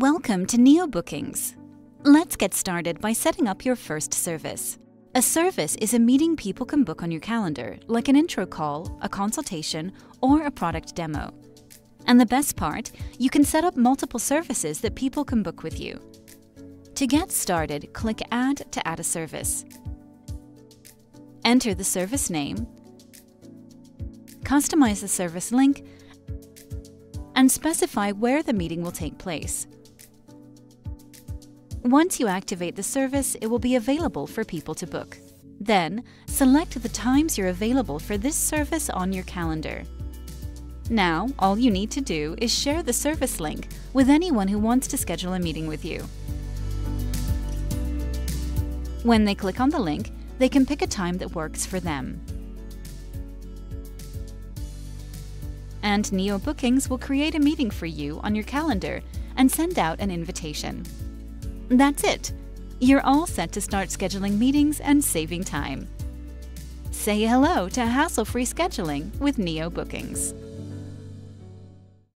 Welcome to NeoBookings. Let's get started by setting up your first service. A service is a meeting people can book on your calendar, like an intro call, a consultation, or a product demo. And the best part, you can set up multiple services that people can book with you. To get started, click Add to add a service. Enter the service name, customize the service link, and specify where the meeting will take place. Once you activate the service, it will be available for people to book. Then, select the times you're available for this service on your calendar. Now, all you need to do is share the service link with anyone who wants to schedule a meeting with you. When they click on the link, they can pick a time that works for them. And Neo Bookings will create a meeting for you on your calendar and send out an invitation. That's it. You're all set to start scheduling meetings and saving time. Say hello to hassle-free scheduling with Neo Bookings.